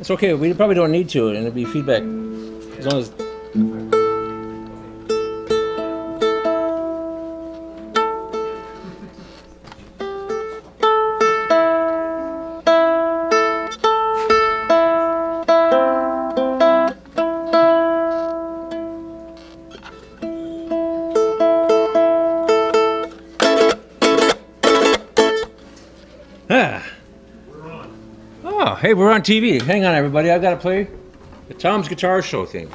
It's okay. We probably don't need to, and it'll be feedback as long as. Hey, we're on TV. Hang on, everybody. I've got to play the Tom's Guitar Show thing.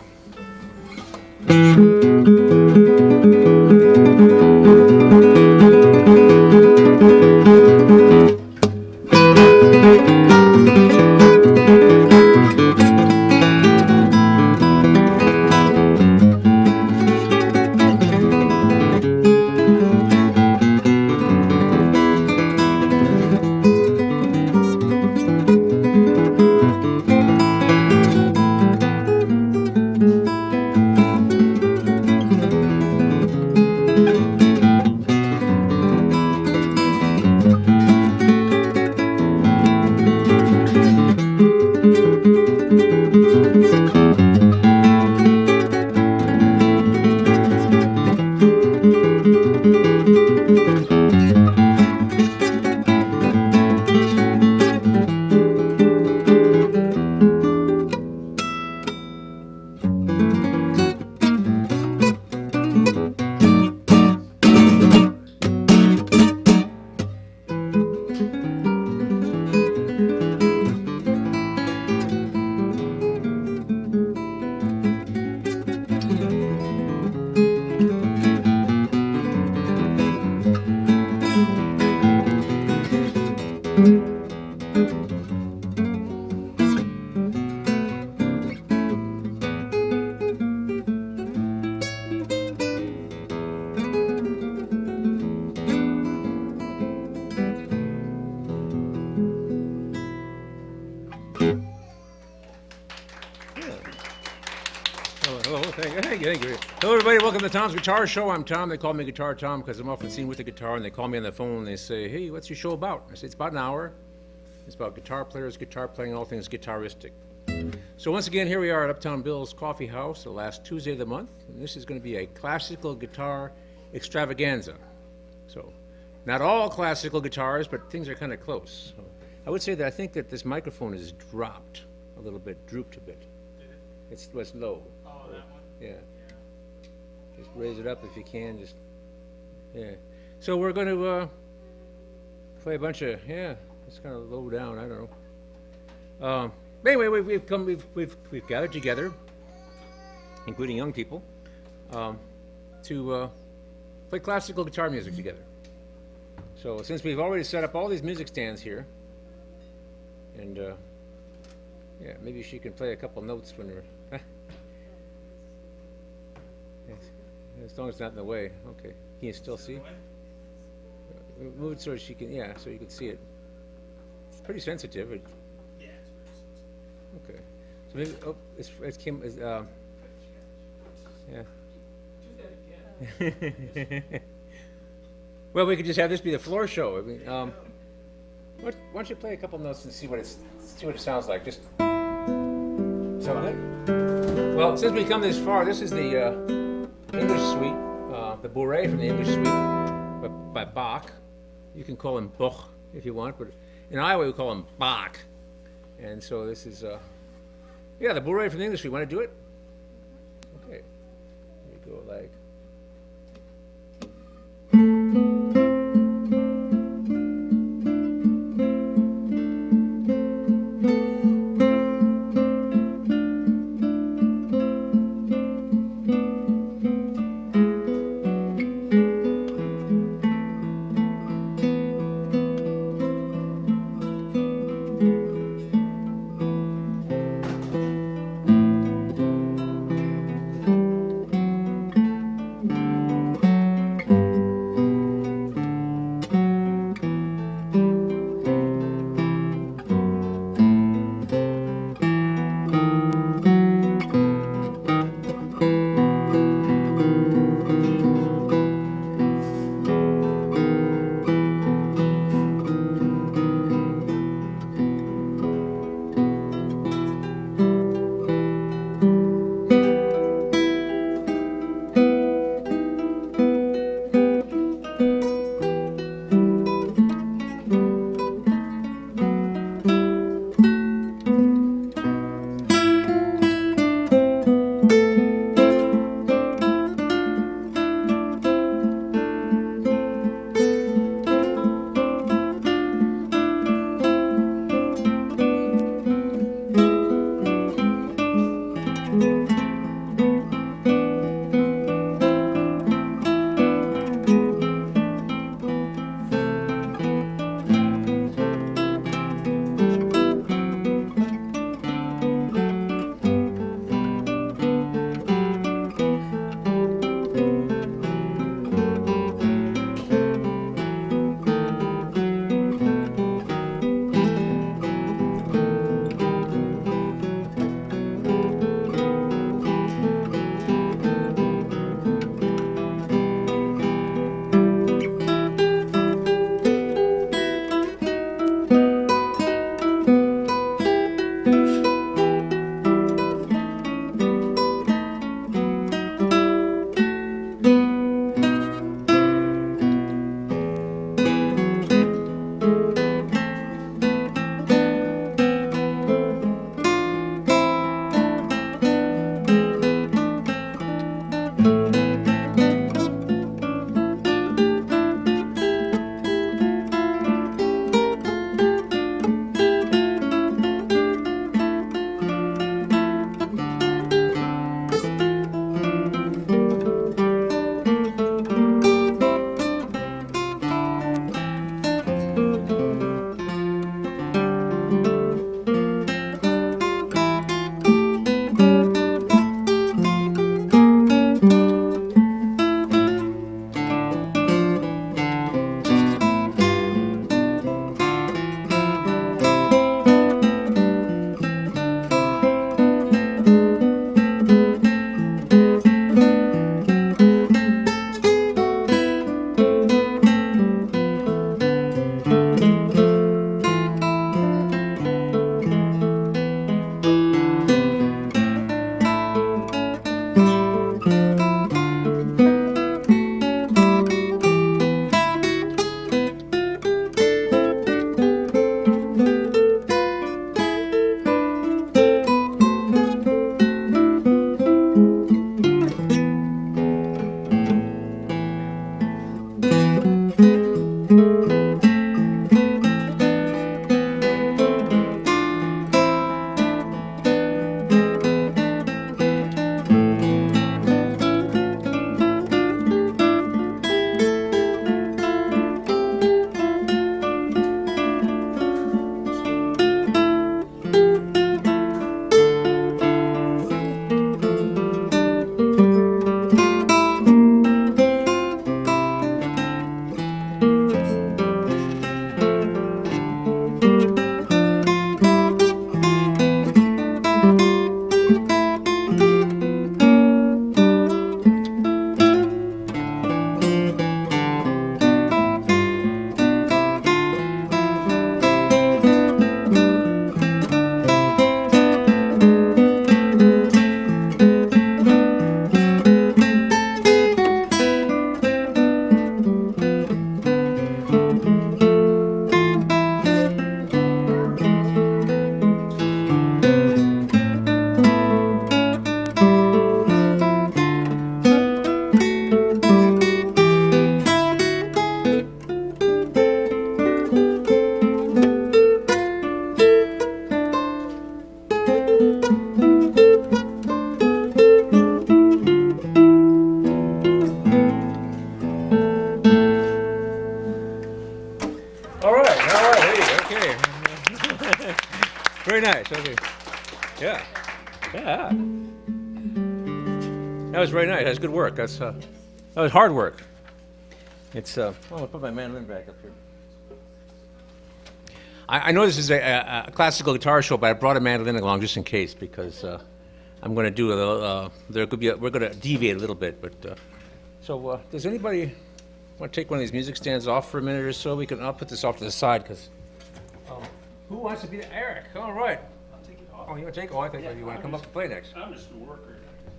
Tom's Guitar Show. I'm Tom. They call me Guitar Tom because I'm often seen with the guitar, and they call me on the phone and they say, "Hey, what's your show about?" I say, "It's about an hour. It's about guitar players, guitar playing, all things guitaristic." So once again, here we are at Uptown Bill's Coffee House, the last Tuesday of the month, and this is going to be a classical guitar extravaganza. So, not all classical guitars, but things are kind of close. So, I would say that I think that this microphone is dropped a little bit, drooped a bit. It's, was low. Oh, that one? Yeah. Raise it up if you can, just, yeah. So we're gonna, uh, play a bunch of, yeah, it's kind of low down, I don't know. Um, anyway, we've, we've come, we've, we've, we've gathered together, including young people, um, to, uh, play classical guitar music together. So since we've already set up all these music stands here, and, uh, yeah, maybe she can play a couple notes when we're, Yes, As long as it's not in the way, okay. Can you still see? Uh, Move it so she can, yeah, so you can see it. It's pretty sensitive, it- Yeah, it's very sensitive. okay. So maybe, oh, it's, it's Kim, is, um, yeah. Do that again. Well, we could just have this be the floor show, I mean, um, what, why don't you play a couple notes and see what it's, see what it sounds like, just. Sound good? Well, since we come this far, this is the, uh, English suite, uh, the Bourrée from the English suite by, by Bach. You can call him Boch if you want, but in Iowa we call him Bach. And so this is, uh, yeah, the Bourrée from the English suite. Want to do it? Okay. We go, like. Nice. Okay. Yeah. Yeah. That was very nice. That's good work. That's uh, that was hard work. It's. Uh, oh, I'll put my mandolin back up here. I, I know this is a, a, a classical guitar show, but I brought a mandolin along just in case because uh, I'm going to do a little. Uh, there could be. A, we're going to deviate a little bit, but. Uh, so, uh, does anybody want to take one of these music stands off for a minute or so? We can. I'll put this off to the side because. Um, who wants to be the Eric? All right. I'll take it off. Oh, you want to take? Oh, I think you want to come up and play next. I'm just a worker.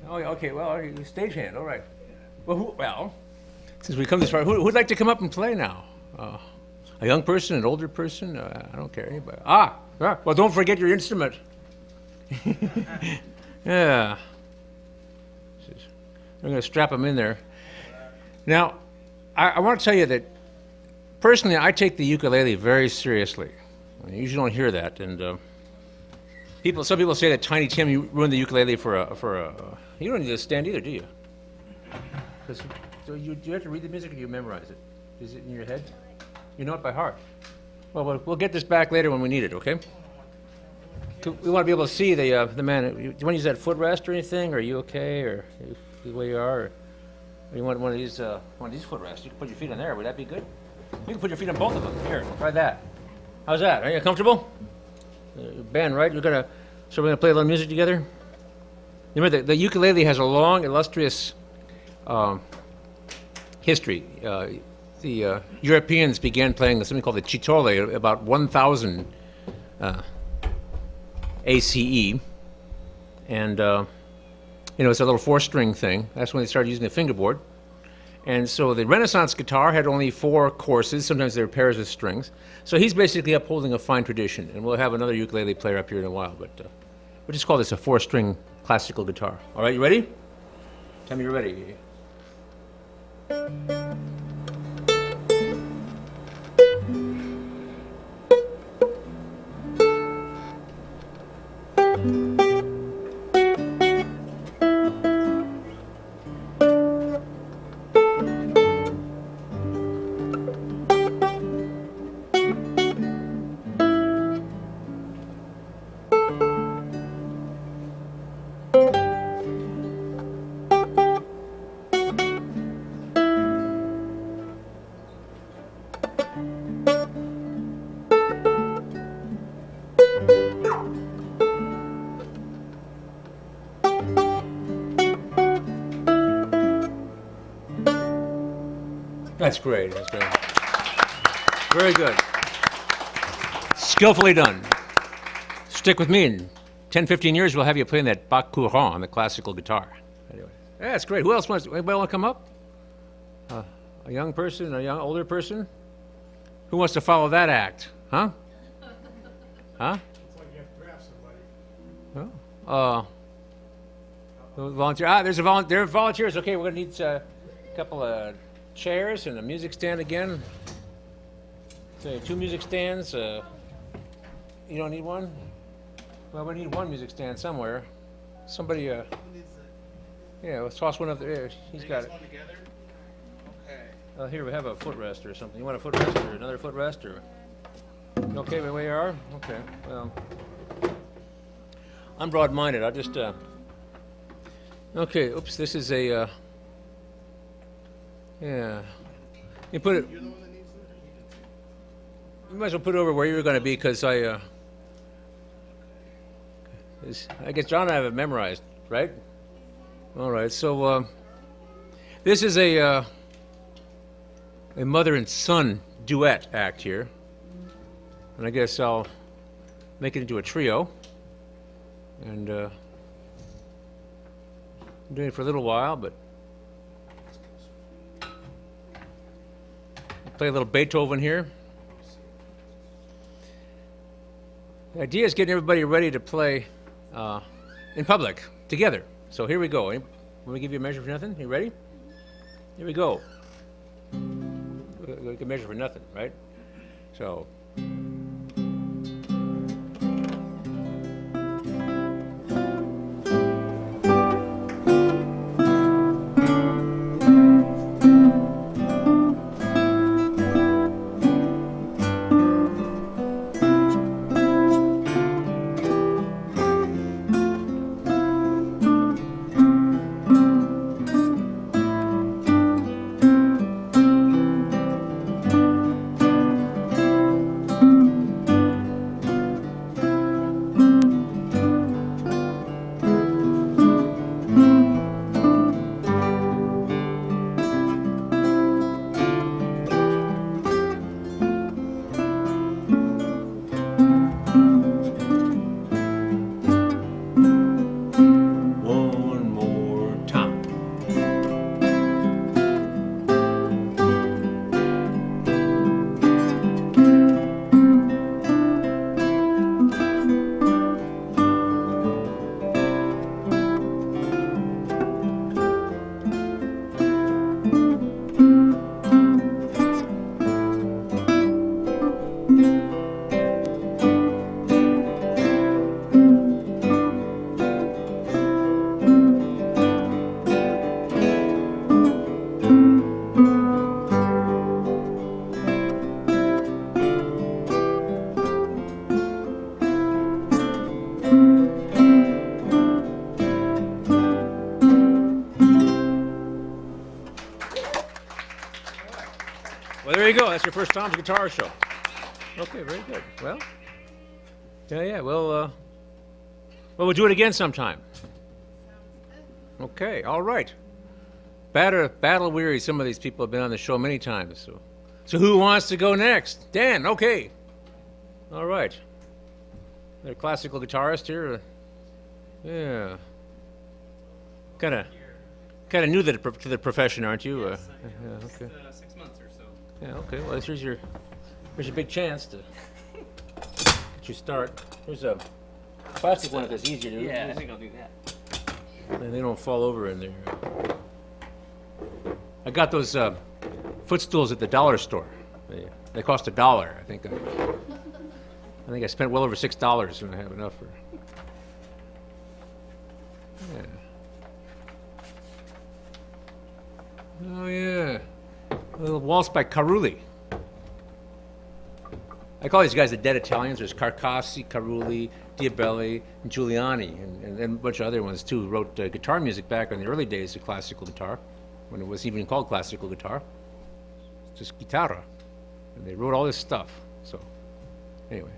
Oh, yeah, okay. Well, you stagehand. All right. Well, who? Well, since we come this far, who, who'd like to come up and play now? Uh, a young person, an older person? Uh, I don't care. Anybody? Ah, ah, well, don't forget your instrument. yeah. I'm going to strap them in there. Now, I, I want to tell you that personally, I take the ukulele very seriously. I usually don't hear that, and uh, people. Some people say that Tiny Tim you ruined the ukulele for a for a. You don't need to stand either, do you? 'Cause so you do you have to read the music or do you memorize it? Is it in your head? You know it by heart. Well, we'll, we'll get this back later when we need it. Okay. We want to be able to see the uh, the man. Do you want to use that footrest or anything? Are you okay, or the way you are? Or you want one of these uh, one of these footrests? You can put your feet on there. Would that be good? You can put your feet on both of them. Here, try that. How's that? Are you comfortable? Uh, Ben, right? You're gonna. So we're gonna play a little music together. Remember, the, the ukulele has a long, illustrious um, history. Uh, the uh, Europeans began playing something called the citole about 1000 uh, ACE, and uh, you know it's a little four-string thing. That's when they started using the fingerboard. And so the Renaissance guitar had only four courses. Sometimes they were pairs of strings. So he's basically upholding a fine tradition. And we'll have another ukulele player up here in a while. But uh, we'll just call this a four-string classical guitar. All right, you ready? Tell me you're ready. Great. That's great. Very good. Skillfully done. Stick with me. In 10, 15 years, we'll have you playing that Bach courante on the classical guitar. Anyway, yeah, that's great. Who else wants? Anybody want to come up? Uh, a young person, a young older person? Who wants to follow that act? Huh? Huh? It's like you have to grab somebody. Uh, volunteer. Ah, there's a volunteer. There are volunteers. Okay, we're gonna need uh, a couple of chairs and a music stand again. So two music stands. Uh, you don't need one. Well, we need one music stand somewhere. Somebody. Uh, yeah, let's toss one up there. He's got it. Together? Okay. Uh, here we have a footrest or something. You want a footrest or another footrest or? Okay where you are? Okay. Well, I'm broad-minded. I just. Uh, okay. Oops. This is a. Uh, yeah. You put it. You're? You might as well put it over where you were going to be because I. Uh, I guess John and I have it memorized, right? All right. So uh, this is a uh, a mother and son duet act here, and I guess I'll make it into a trio. And uh, I'm doing it for a little while, but play a little Beethoven here. The idea is getting everybody ready to play uh, in public together. So here we go. Let me give you a measure for nothing. You ready? Here we go. We can measure for nothing, right? So. That's your first Tom's Guitar Show. Okay, very good. Well, yeah, yeah. Well, uh, well, we'll do it again sometime. Okay, all right. Battle, battle weary. Some of these people have been on the show many times. So, so who wants to go next? Dan. Okay. All right. They're a classical guitarist here. uh, Yeah. Kind of, kind of new to the, to the profession, aren't you? Uh, yeah, Just, okay. uh, six months or so. Yeah, okay, well, here's your, here's your big chance to get you start. Here's a plastic one if it's easier to Yeah, I think I'll do that. and they don't fall over in there. I got those uh, footstools at the dollar store. They, they cost a dollar, I think. I, I think I spent well over six dollars and I have enough for. Yeah. Oh, yeah. A little waltz by Carulli. I call these guys the dead Italians. There's Carcassi, Carulli, Diabelli, and Giuliani, and, and, and a bunch of other ones too, who wrote uh, guitar music back in the early days of classical guitar, when it was even called classical guitar. It's just guitarra. And they wrote all this stuff. So, anyway.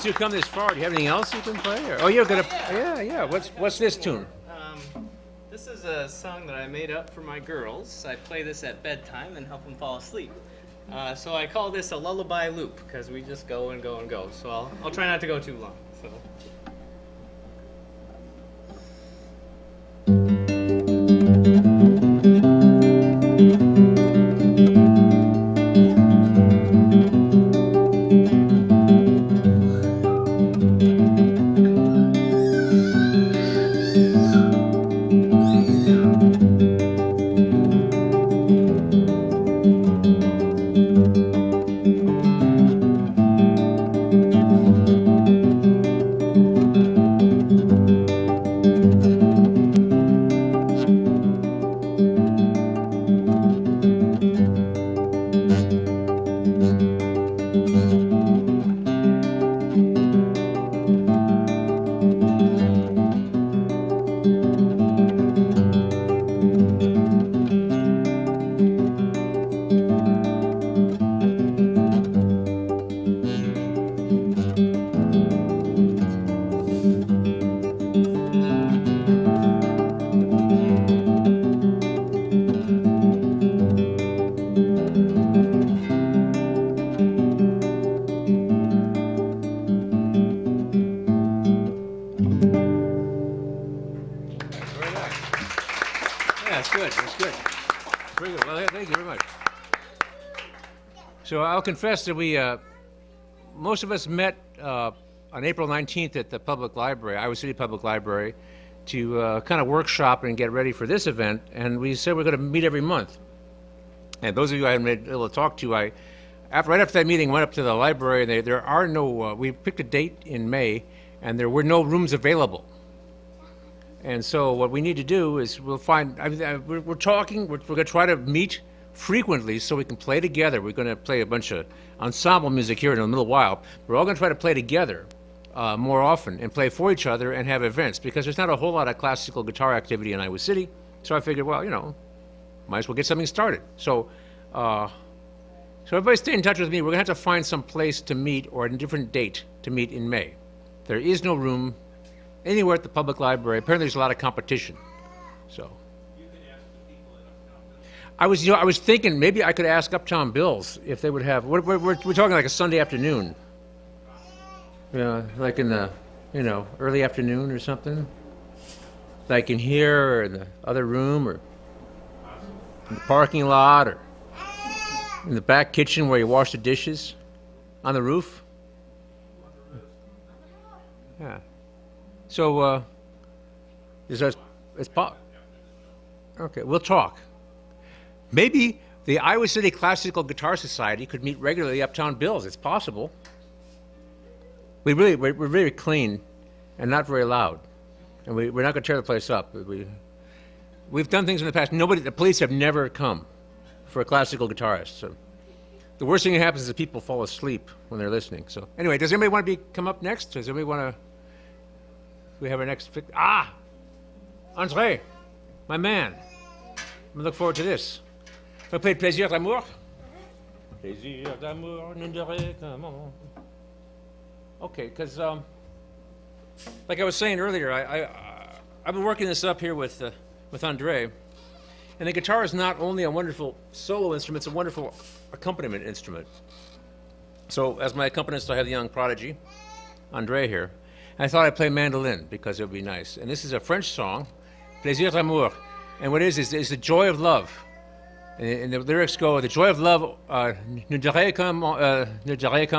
Since you've come this far, do you have anything else you can play? Or? Oh, you're gonna. Yeah, yeah. What's what's this tune? Um, this is a song that I made up for my girls. I play this at bedtime and help them fall asleep. Uh, so I call this a lullaby loop because we just go and go and go. So I'll, I'll try not to go too long. So. I'll confess that we, uh, most of us met uh, on April 19th at the public library, Iowa City Public Library, to uh, kind of workshop and get ready for this event. And we said we're going to meet every month. And those of you I haven't been able to talk to, I, after, right after that meeting, went up to the library, and they, there are no, uh, we picked a date in May, and there were no rooms available. And so what we need to do is we'll find, I mean, uh, we're, we're talking, we're, we're going to try to meet frequently so we can play together. We're going to play a bunch of ensemble music here in a little while. We're all going to try to play together uh, more often and play for each other and have events because there's not a whole lot of classical guitar activity in Iowa City. So I figured, well, you know, might as well get something started. So, uh, so everybody stay in touch with me. We're going to have to find some place to meet or a different date to meet in May. There is no room anywhere at the public library. Apparently, there's a lot of competition. So. I was, you know, I was thinking maybe I could ask Uptown Bills if they would have. We're, we're, we're talking like a Sunday afternoon. Yeah, like in the, you know, early afternoon or something. Like in here or in the other room or in the parking lot or in the back kitchen where you wash the dishes on the roof. Yeah. So, uh, is there, it's po- Okay, we'll talk. Maybe the Iowa City Classical Guitar Society could meet regularly uptown Bills. It's possible. We really, we're, we're very clean and not very loud. And we, we're not going to tear the place up. We, we've done things in the past. Nobody, the police have never come for a classical guitarist. So the worst thing that happens is that people fall asleep when they're listening. So anyway, does anybody want to be come up next? Does anybody want to? We have our next. Ah, Andre, my man. I'm looking forward to this. We played Plaisir d'amour. Plaisir d'amour, dirait comment. Okay, because um, like I was saying earlier, I, I, uh, I've been working this up here with, uh, with Andre. And the guitar is not only a wonderful solo instrument, it's a wonderful accompaniment instrument. So, as my accompanist, I have the young prodigy, Andre here. And I thought I'd play mandolin because it would be nice. And this is a French song, Plaisir d'amour. And what it is, is, is the joy of love. And, the lyrics go, the joy of love ne dirait qu'un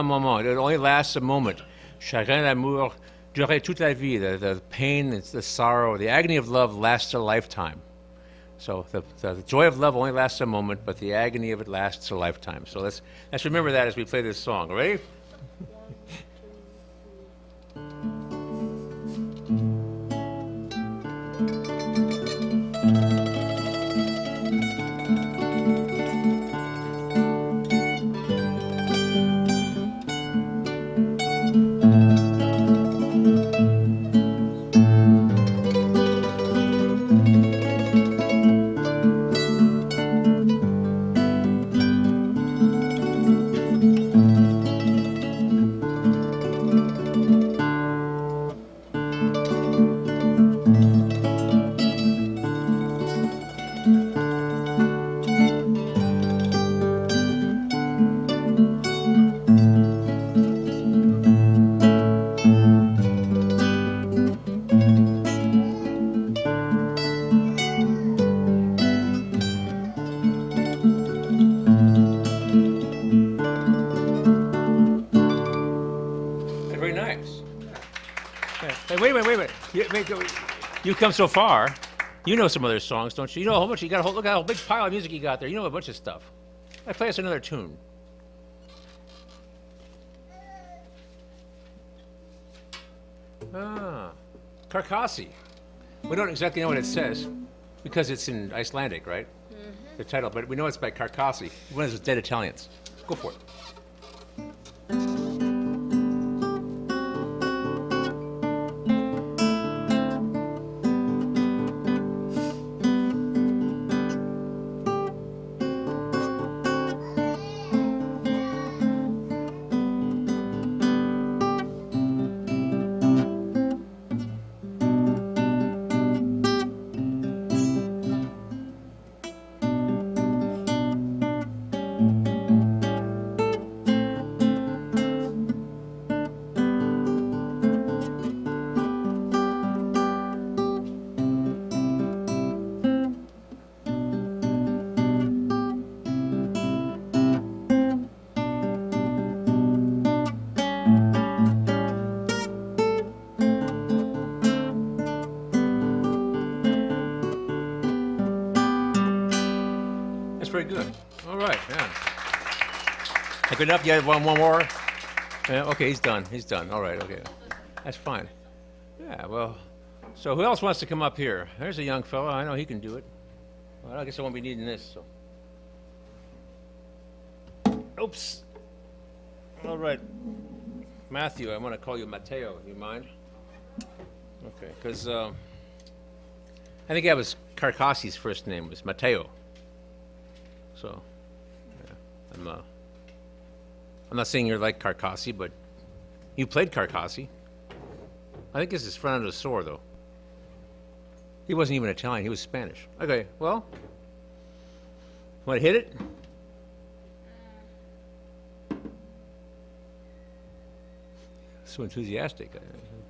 moment. It only lasts a moment. Chagrin d'amour durait toute la vie. The, the pain, the sorrow, the agony of love lasts a lifetime. So the, the, the, joy of love only lasts a moment, but the agony of it lasts a lifetime. So let's, let's remember that as we play this song. Ready? Hey, wait a minute, wait a minute. You, wait, you come so far. You know some other songs, don't you? You know a whole bunch. You got a whole look at a whole big pile of music you got there. You know a bunch of stuff. I play us another tune. Ah, Carcassi. We don't exactly know what it says because it's in Icelandic, right? The title, but we know it's by Carcassi, one of those dead Italians. Go for it. Enough? You have one, one more? Yeah, okay, he's done. He's done. All right, okay. That's fine. Yeah, well, so who else wants to come up here? There's a young fellow. I know he can do it. Well, I guess I won't be needing this, so. Oops. All right. Matthew, I want to call you Mateo. You mind? Okay, because um, I think that was Carcassi's first name was Mateo. So, yeah, I'm. Uh, I'm not saying you're like Carcassi, but you played Carcassi. I think this is front of the sword, though. He wasn't even Italian; he was Spanish. Okay, well, want to hit it? So enthusiastic.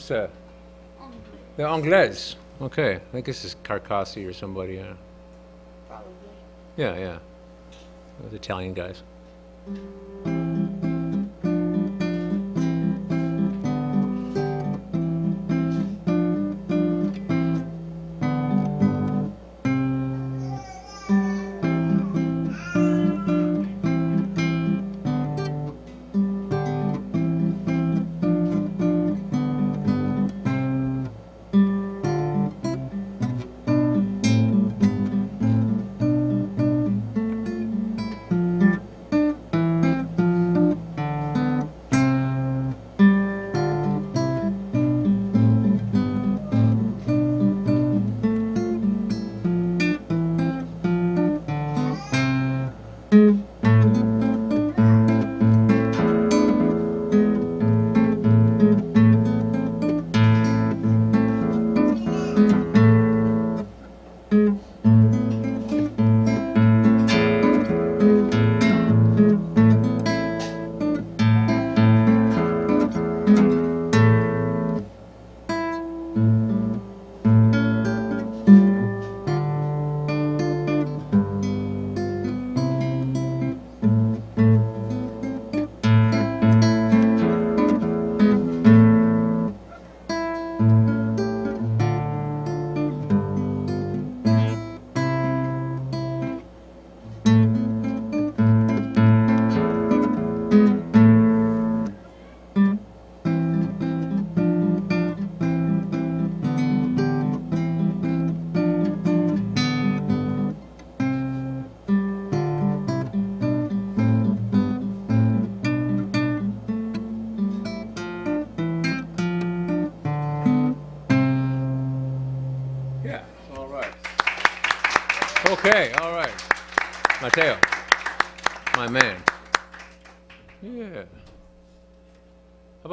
Is this the Anglaise? Okay, I think this is Carcassi or somebody, yeah. Probably. Yeah, yeah. Those Italian guys. Okay,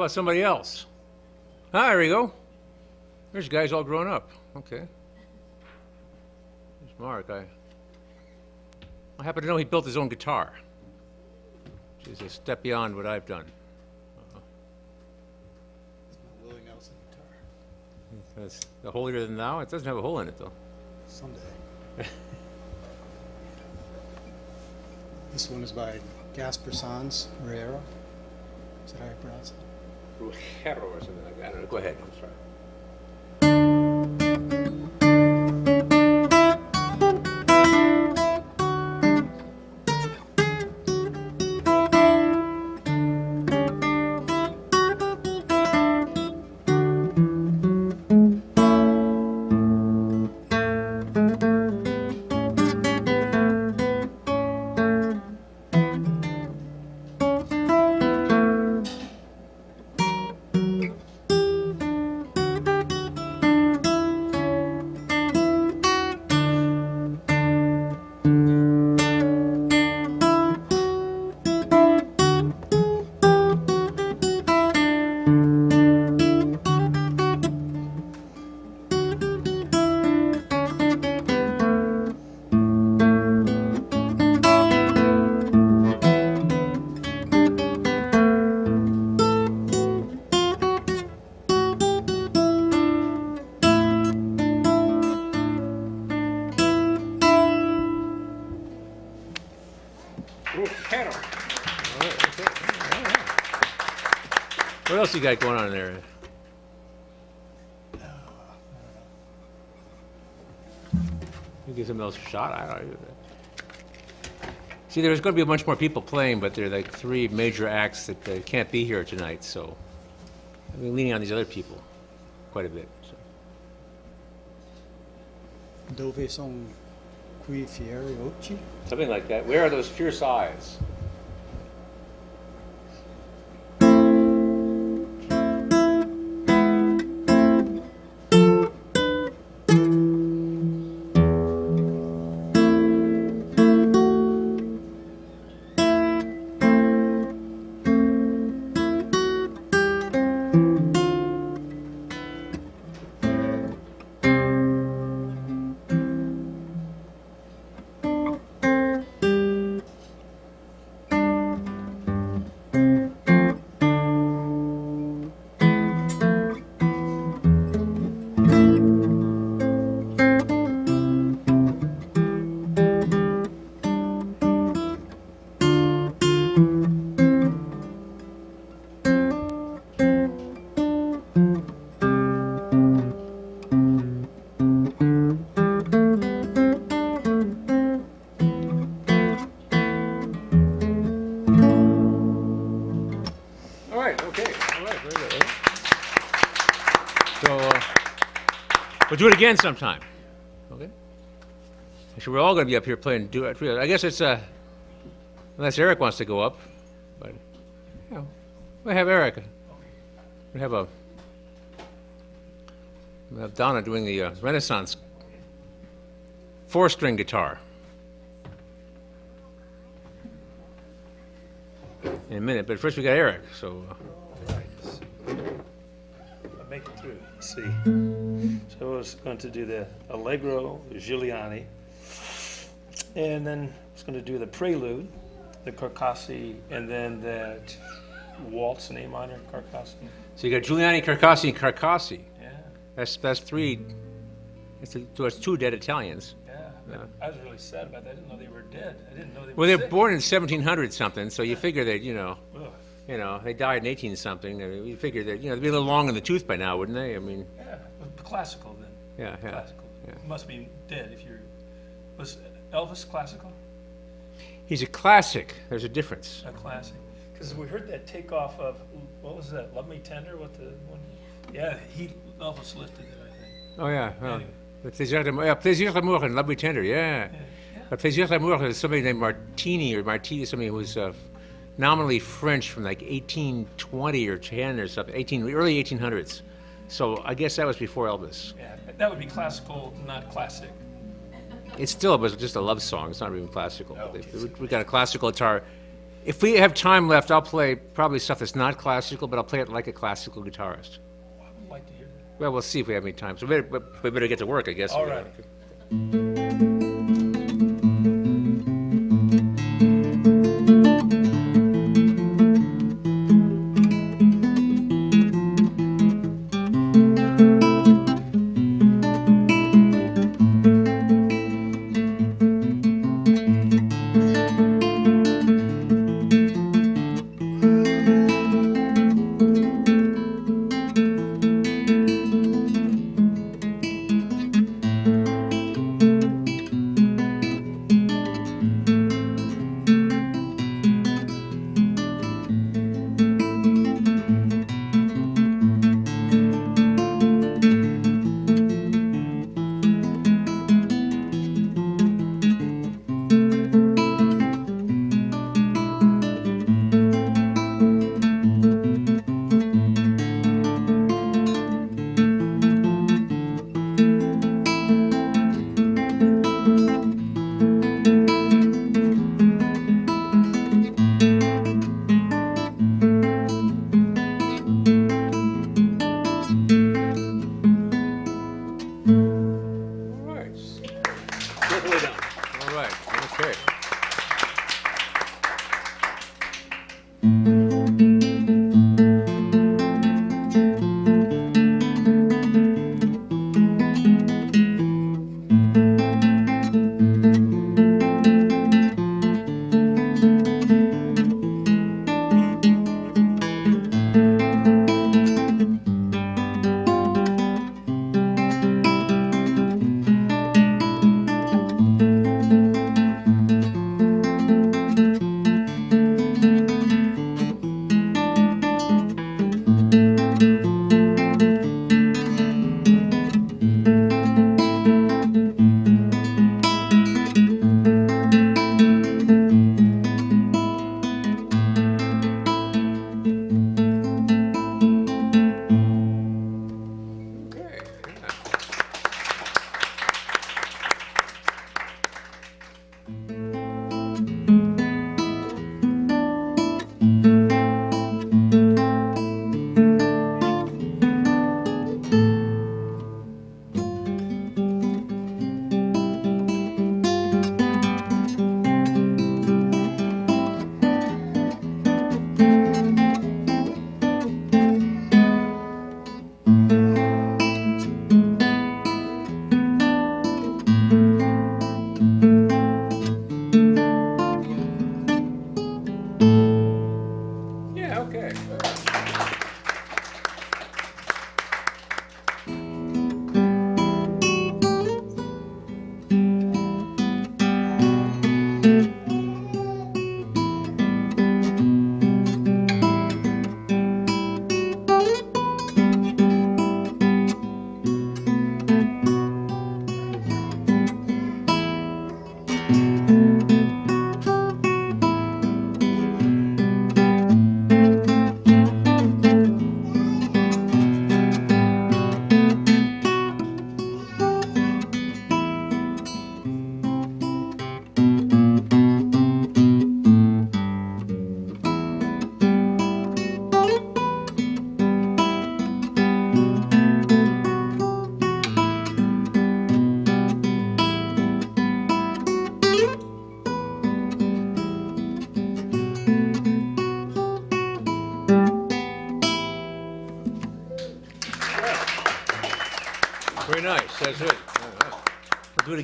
about somebody else? Ah, there you go. There's guys all grown up. Okay. There's Mark. I, I happen to know he built his own guitar, which is a step beyond what I've done. That's the holier than thou. It doesn't have a hole in it, though. Someday. this one is by Gaspar Sanz Riera. Is that how you pronounce it? Or something like that. I don't know. Go ahead. I'm sorry. You got going on in there? You give something else a shot. I don't know. See, there's going to be a bunch more people playing, but there are like three major acts that uh, can't be here tonight, so I've been leaning on these other people quite a bit. So. Dove sono qui fieri oggi? Something like that. Where are those fierce eyes? Do it again sometime, okay? Actually, we're all gonna be up here playing duet trio. I guess it's, uh, unless Eric wants to go up, but, you know, we'll have Eric. We have a, we have Donna doing the uh, Renaissance four-string guitar. In a minute, but first we got Eric, so, uh, I'll make it through. Let's see. So I was going to do the Allegro Giuliani, and then I was going to do the Prelude, the Carcassi, and then that waltz in A minor, Carcassi. so you got Giuliani, Carcassi, and Carcassi. Yeah, That's, that's three, it's, a, so it's two dead Italians. yeah. Yeah. I was really sad about that. I didn't know they were dead. I didn't know they were Well, they're sick. born in 1700 something, so you figure that, you know, Ugh. you know, they died in 18 something. You figure that, you know, they'd be a little long in the tooth by now, wouldn't they? I mean, Yeah, classical then. yeah, yeah. Classical. yeah. Must be dead if you're. Was Elvis classical? He's a classic. There's a difference. A classic. Because we heard that takeoff of what was that? Love Me Tender. What the one? Yeah, he Elvis lifted it. I think. Oh, yeah. Well, Anyway. le plaisir d'amour, yeah, plaisir d'amour and lovely tender, yeah. Yeah. But plaisir d'amour is somebody named Martini or Martini, somebody who was uh, nominally French from like 1820 or 10 or something, 18, early 1800s. So I guess that was before Elvis. Yeah, that would be classical, not classic. It's still but it's just a love song. It's not even classical. Oh, we- we got a classical guitar. If we have time left, I'll play probably stuff that's not classical, but I'll play it like a classical guitarist. I'd like to hear that. Well, we'll see if we have any time. So we better, we better get to work, I guess. All right.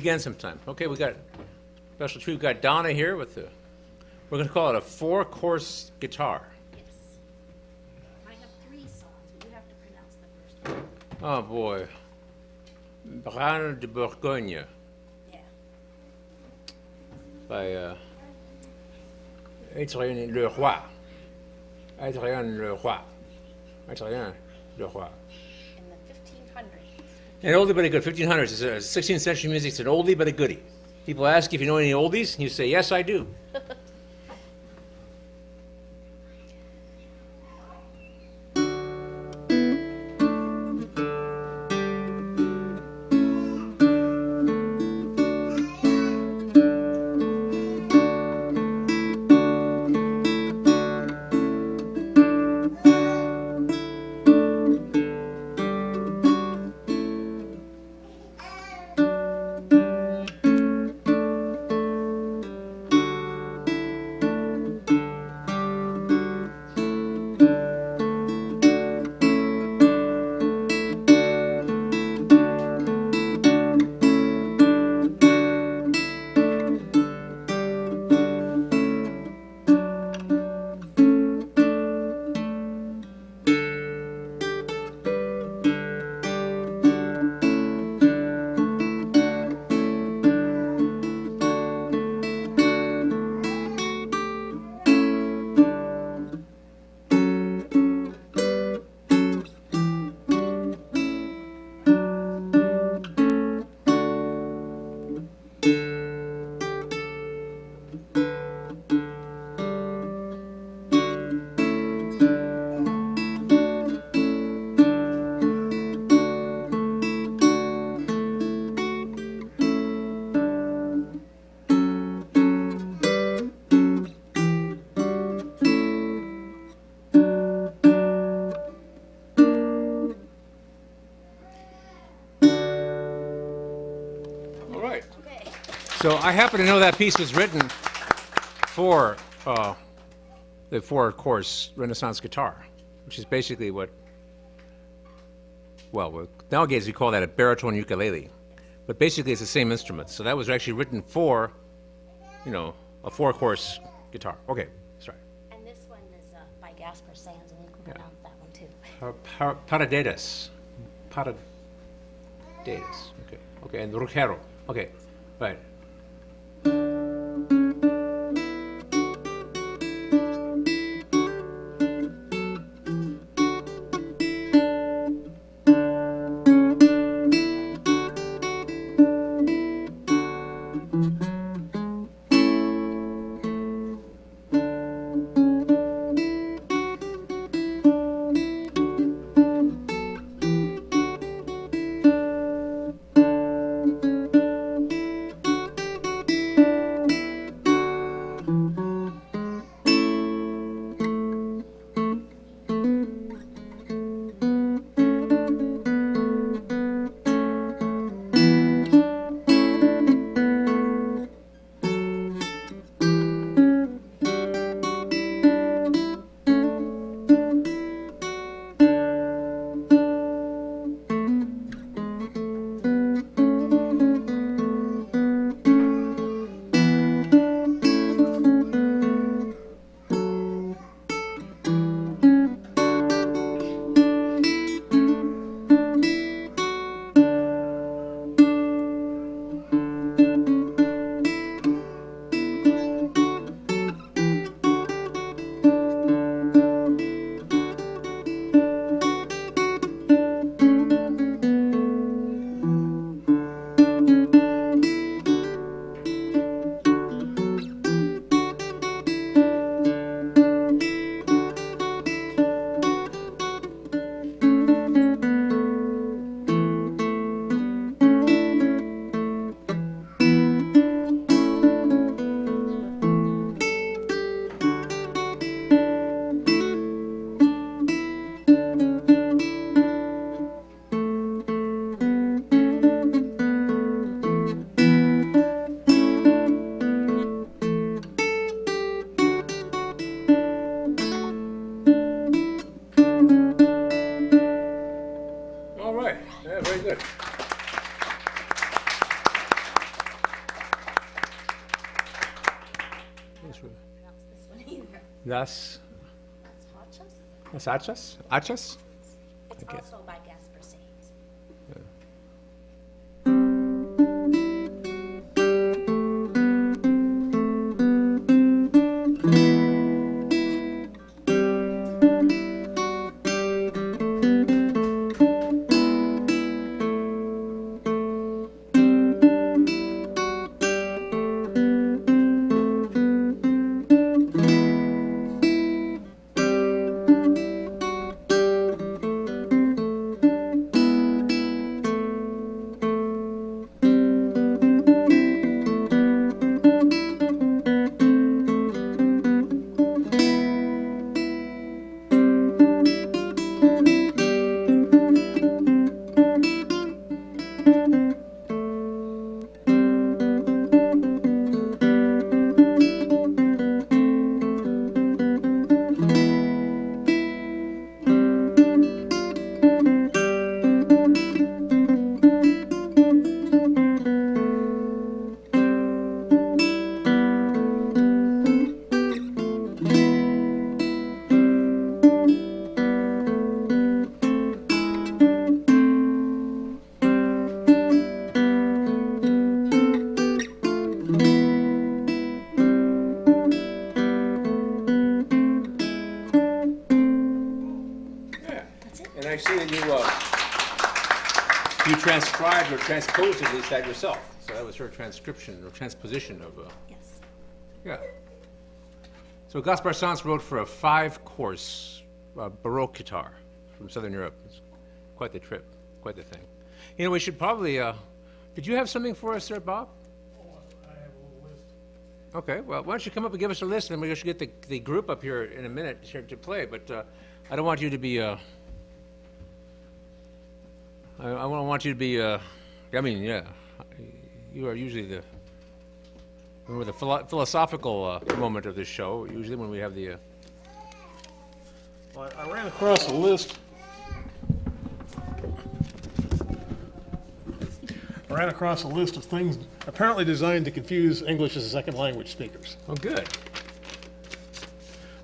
Again sometime. Okay, we got special treat, we've got Donna here with the, we're gonna call it a four-course guitar. Yes. I have three songs, but you have to pronounce the first one. Oh, boy. Bran de Bourgogne Yeah. by uh, Adrien Le Roy. Adrien Le Roy. Adrien Le An oldie but a good. 1500s is a 16th century music. It's an oldie but a goodie. People ask if you know any oldies, and you say, yes, I do. So I happen to know that piece was written for uh, the four-course Renaissance guitar, which is basically what, well, nowadays we call that a baritone ukulele, but basically it's the same instrument. So that was actually written for, you know, a four-course guitar. Okay, sorry. And this one is uh, by Gaspar Sanz, and you can pronounce that one too. Par- par-. Okay. Okay. And Ruggiero. Okay. Right. Las. Las Hachas? Hachas? It's Okay. also by transposed at least that yourself. So that was her transcription or transposition of, uh, Yes. yeah. So Gaspar Sanz wrote for a five-course uh, Baroque guitar from Southern Europe. It's quite the trip, quite the thing. You know, we should probably, uh, did you have something for us there, Bob? I I have a list. Okay, well, why don't you come up and give us a list, and then we should get the, the group up here in a minute here to play, but uh, I don't want you to be, uh, I, I don't want you to be, uh, I mean, yeah, you are usually the Remember the philo- philosophical uh, moment of this show, usually when we have the, uh, Well, I ran across a list. I ran across a list of things apparently designed to confuse English as a second language speakers. oh, good.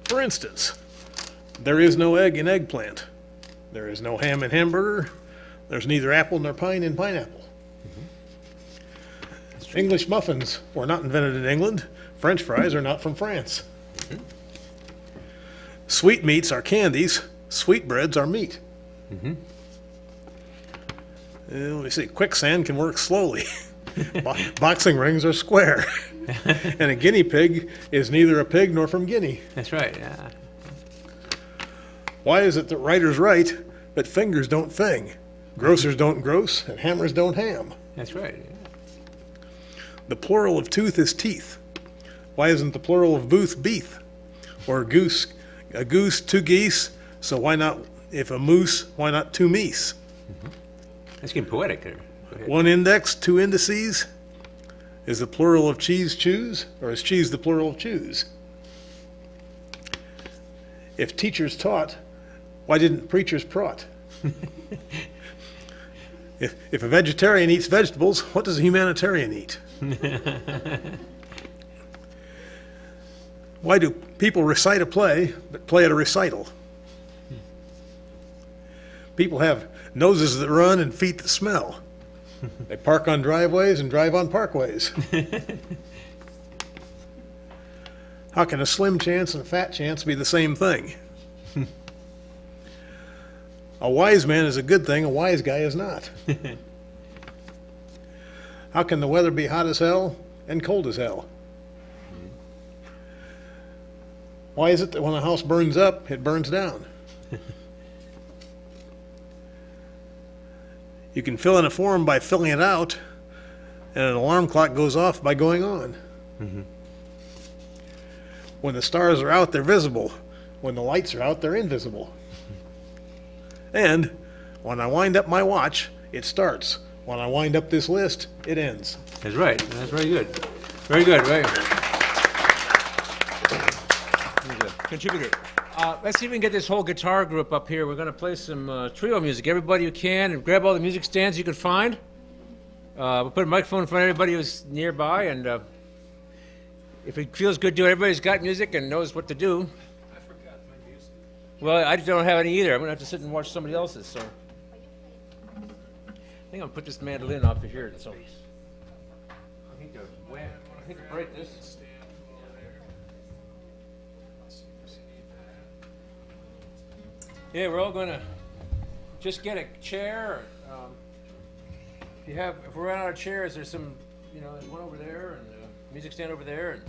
For instance, there is no egg in eggplant. There is no ham in hamburger. There's neither apple nor pine in pineapple. English muffins were not invented in England. French fries are not from France. Sweetmeats are candies. Sweetbreads are meat. Uh, let me see. Quicksand can work slowly. Bo- boxing rings are square. and a guinea pig is neither a pig nor from Guinea. That's right, yeah. Why is it that writers write, but fingers don't fing? Grocers don't gross, and hammers don't ham. That's right. yeah. The plural of tooth is teeth. Why isn't the plural of booth beeth? Or goose, a goose, two geese, so why not, if a moose, why not two meese? That's getting poetic there. Go ahead. One index, two indices? Is the plural of cheese choose, or is cheese the plural of choose? If teachers taught, why didn't preachers prot? if, if a vegetarian eats vegetables, what does a humanitarian eat? why do people recite a play but play at a recital? People have noses that run and feet that smell. They park on driveways and drive on parkways. How can a slim chance and a fat chance be the same thing? A wise man is a good thing, a wise guy is not. How can the weather be hot as hell and cold as hell? Why is it that when a house burns up, it burns down? You can fill in a form by filling it out, and an alarm clock goes off by going on. Mm-hmm. When the stars are out, they're visible. When the lights are out, they're invisible. And when I wind up my watch, it starts. When I wind up this list, it ends. That's right. That's very good. Very good, very Very good. Contributor. Uh, let's see if we can get this whole guitar group up here. We're going to play some uh, trio music. Everybody who can, and grab all the music stands you can find. Uh, we'll put a microphone in front of everybody who's nearby, and uh, if it feels good to it, everybody's got music and knows what to do. Well, I don't have any either. I'm going to have to sit and watch somebody else's. So, I think I'll put this mandolin off of here. So. I hate to wham, I to break this. Yeah, we're all gonna just get a chair. Um, if you have, if we're out of chairs, there's some, you know, there's one over there and a music stand over there, and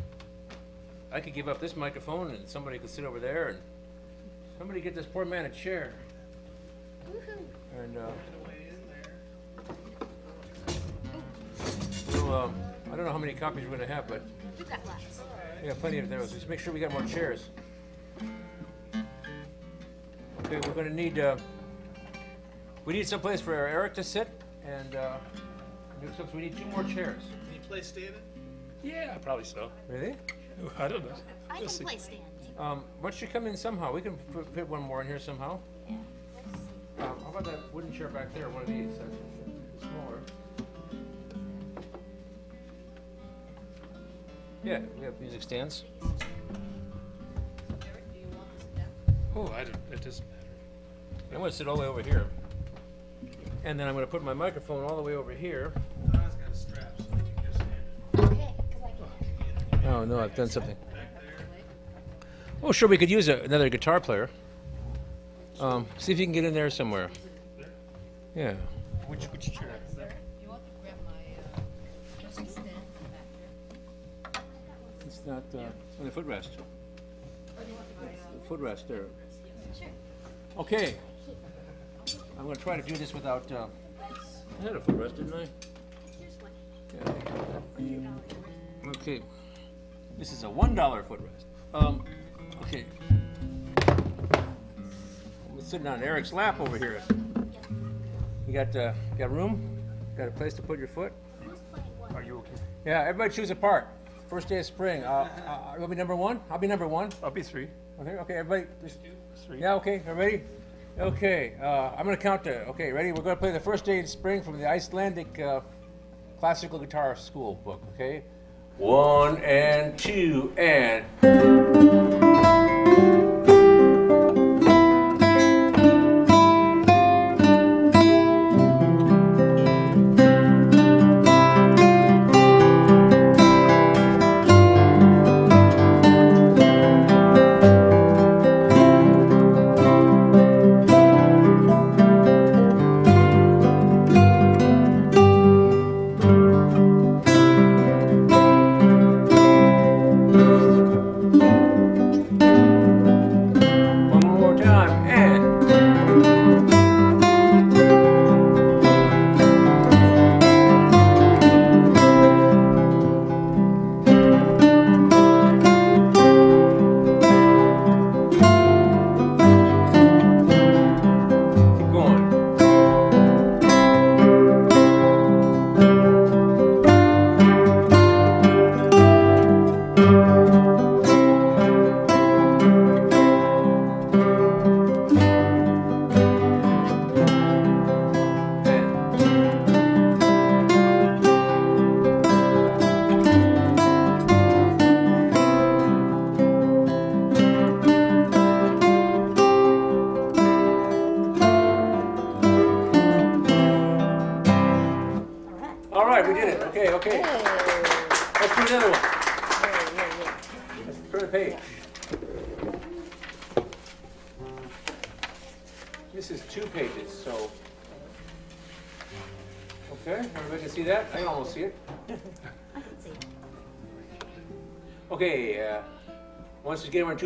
I could give up this microphone and somebody could sit over there and somebody get this poor man a chair. And uh, we'll, um, I don't know how many copies we're gonna have, but We've got lots. we got plenty of those. Just make sure we got more chairs. Okay, we're gonna need, uh, we need someplace for Eric to sit, and, uh, we need two more chairs. Can you play standing? Yeah, probably so. Really? I don't know. I can play standing. Um, why don't you come in somehow? We can f- fit one more in here somehow. Um, how about that wooden chair back there, one of these, that's smaller. Yeah, we have music stands. Oh, I don't, it doesn't matter. I'm gonna sit all the way over here. And then I'm gonna put my microphone all the way over here. Don's got a strap, so you can just stand Okay, because I can. Oh, no, I've done something. Back. Oh, sure, we could use a, another guitar player. Um, see if you can get in there somewhere. Yeah. Which, which chair? You want to grab my, uh, music stand back there? It's not, uh, on the footrest. The footrest there. Okay. I'm gonna try to do this without, uh, I had a footrest, didn't I? Here's one. Yeah. Okay. This is a one dollar footrest. Um, okay. I'm sitting on Eric's lap over here. You got, uh, got room? Got a place to put your foot? Who's playing what? Are you okay? Yeah, everybody choose a part. first day of spring. Uh, uh, you'll be number one? I'll be number one. I'll be three. Okay, okay, everybody, just, Three. yeah, okay, everybody? Okay, uh, I'm gonna count the, okay, ready? We're gonna play the first day in spring from the Icelandic, uh, classical guitar school book, okay? One and two and.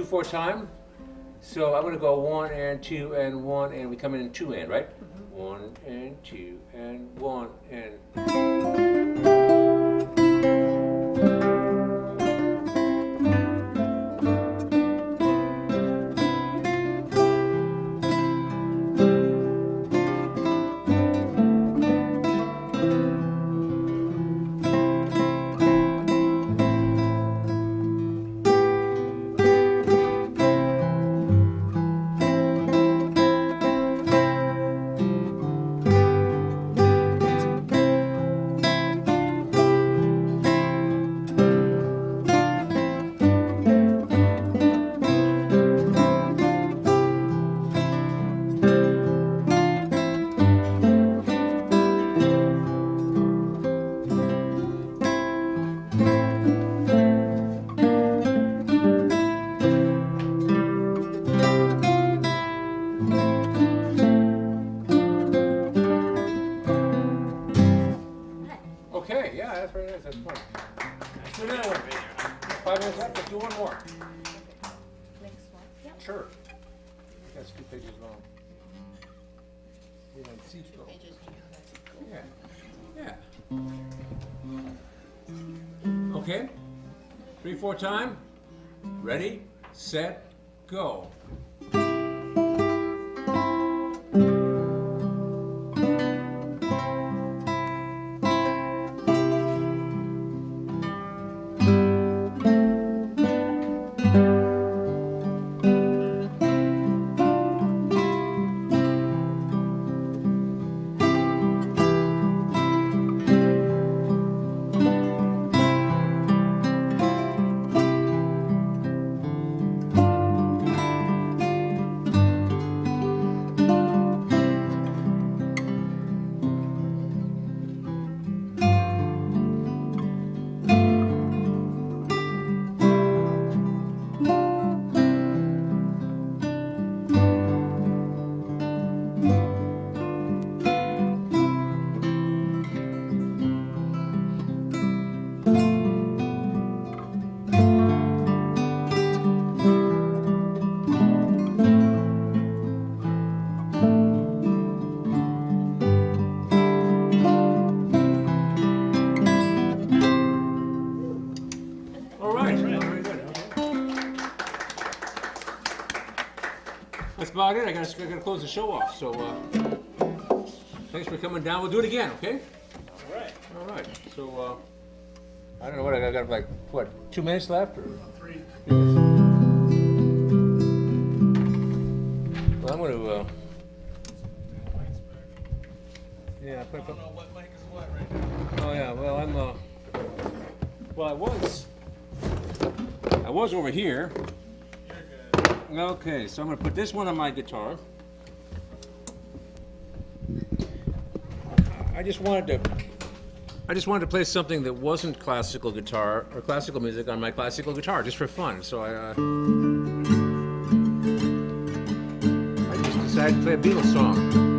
Four time. So I'm gonna go one and two and one and we come in in two and right? Mm-hmm. One and two and one and. Four time. About it. I gotta, I gotta close the show off. So, uh, thanks for coming down. We'll do it again, okay? All right. All right. So, uh, I don't know what, I got like, what, two minutes left or? Three. Well, I'm gonna, uh, yeah, put, I don't know what mic is what right now. oh yeah, well, I'm, uh, well, I was, I was over here. Okay, so I'm gonna put this one on my guitar. I just wanted to, I just wanted to play something that wasn't classical guitar or classical music on my classical guitar, just for fun. So I, uh, I just decided to play a Beatles song.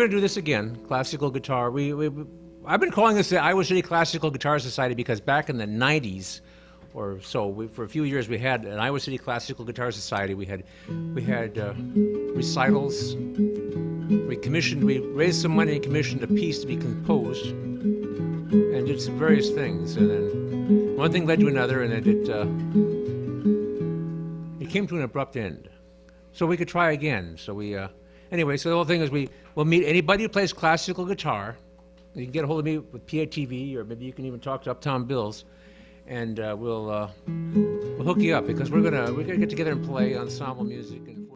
Going to do this again. Classical guitar. We, we I've been calling this the Iowa City Classical Guitar Society because back in the '90s or so, we, for a few years, we had an Iowa City Classical Guitar Society. We had we had uh, recitals. We commissioned. We raised some money and commissioned a piece to be composed and did some various things. And then one thing led to another, and it, uh, it came to an abrupt end. So we could try again. So we, uh, anyway. So the whole thing is we will meet anybody who plays classical guitar. You can get a hold of me with PATV, or maybe you can even talk to Uptown Bills, and uh, we'll uh, we'll hook you up because we're gonna we're gonna get together and play ensemble music and.